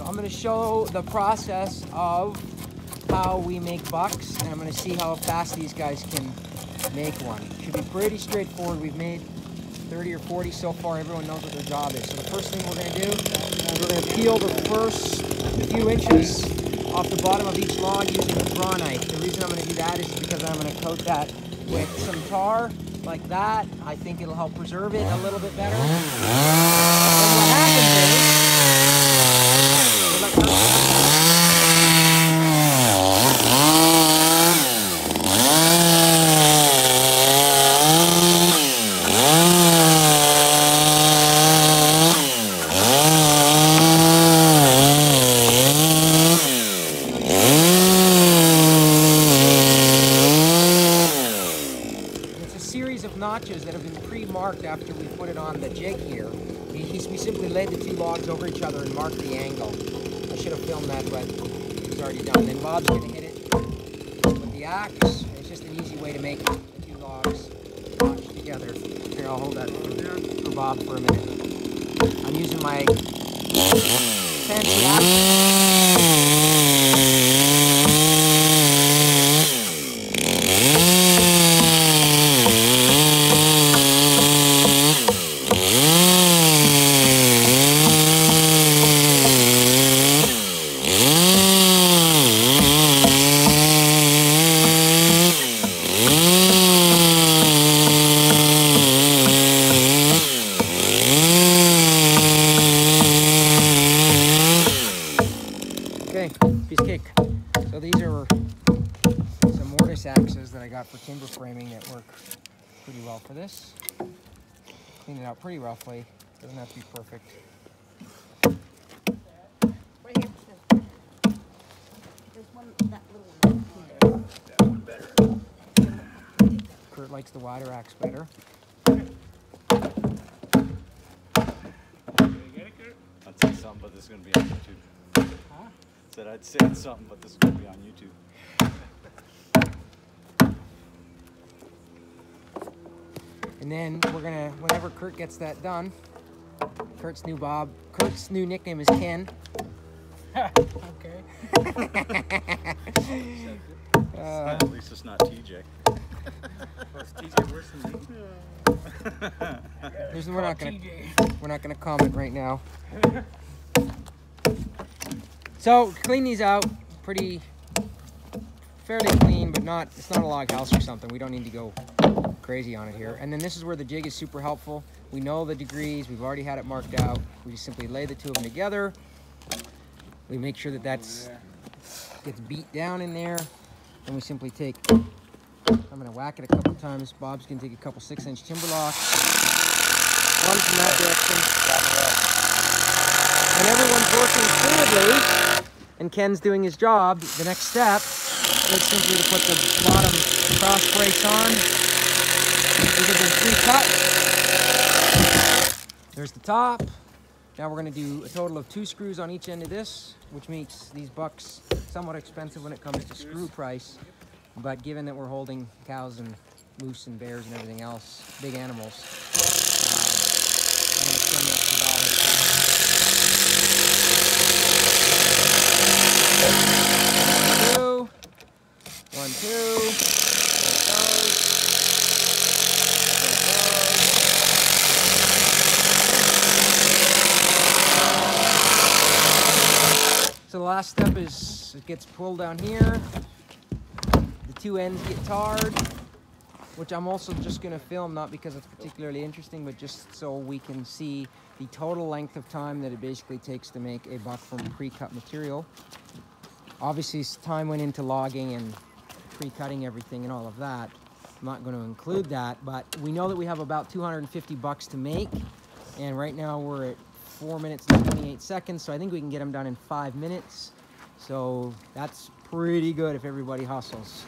So I'm gonna show the process of how we make bucks and I'm gonna see how fast these guys can make one. Should be pretty straightforward. We've made 30 or 40 so far. Everyone knows what their job is. So the first thing we're gonna do is we're gonna peel the first few inches off the bottom of each log using a draw knife. The reason I'm gonna do that is because I'm gonna coat that with some tar like that. I think it'll help preserve it a little bit better. And what happens is, we let It's a series of notches that have pre-marked after we put it on the jig here. We, we simply laid the two logs over each other and marked the angle. I should have filmed that, but it was already done. Then Bob's gonna hit it with the axe. It's just an easy way to make the two logs notch together. Here, I'll hold that for Bob for a minute. I'm using my fancy axe. Okay, piece of cake. So these are some mortise axes that I got for timber framing that work pretty well for this. Clean it out pretty roughly. Doesn't have to be perfect. Right here. There's one, that little one. Kurt likes the wider axe better. I'd say something, but this is gonna be on YouTube. Said I'd say something, but this is gonna be on YouTube. And then we're gonna, whenever Kurt gets that done, Kurt's new Bob, Kurt's new nickname is Ken. Okay. Uh, At least it's not TJ. TJ worse than me. there's, we're not gonna, we're not gonna comment right now. So clean these out, pretty, fairly clean, but not, it's not a log house or something. We don't need to go crazy on it here. And then this is where the jig is super helpful. We know the degrees, we've already had it marked out. We just simply lay the two of them together. We make sure that that's gets beat down in there. Then we simply take, I'm gonna whack it a couple times. Bob's gonna take a couple six inch TimberLOKs. One from that direction. When everyone's working fluidly and Ken's doing his job, the next step is simply to put the bottom cross brace on. There's the top. Now we're gonna do a total of two screws on each end of this, which makes these bucks somewhat expensive when it comes to screw price. But given that we're holding cows and moose and bears and everything else, big animals, uh, I'm gonna spend the extra dollars. One, two. One, two. There it goes. There it goes. So the last step is it gets pulled down here. The two ends get tarred, which I'm also just going to film, not because it's particularly interesting, but just so we can see the total length of time that it basically takes to make a buck from pre-cut material. Obviously, time went into logging and pre-cutting everything and all of that. I'm not going to include that, but we know that we have about 250 bucks to make, and right now we're at four minutes and 28 seconds, so I think we can get them done in five minutes. So that's pretty good if everybody hustles.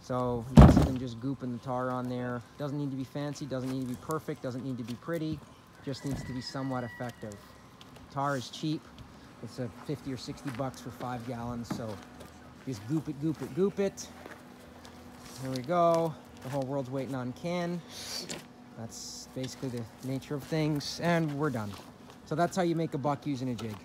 So you can see them just gooping the tar on there. Doesn't need to be fancy, doesn't need to be perfect, doesn't need to be pretty, just needs to be somewhat effective. Tar is cheap. It's a 50 or 60 bucks for five gallons, so just goop it, goop it, goop it. Here we go. The whole world's waiting on Ken. That's basically the nature of things, and we're done. So that's how you make a buck using a jig.